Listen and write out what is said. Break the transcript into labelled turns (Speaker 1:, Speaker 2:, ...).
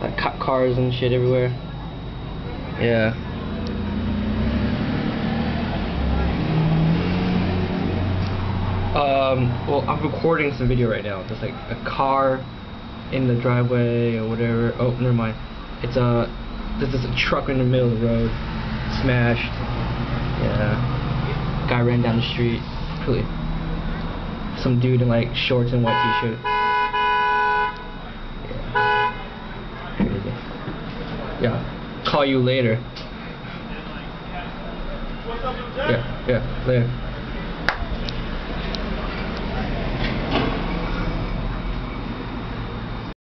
Speaker 1: Like cop cars and shit everywhere. Yeah. Um, well, I'm recording some video right now. There's like a car in the driveway or whatever. Oh, never mind. It's a, there's a truck in the middle of the road. Smashed. Yeah. Guy ran down the street. Really. Some dude in like shorts and white t-shirt. Yeah. Crazy. Yeah. Call you later. Yeah, yeah, later.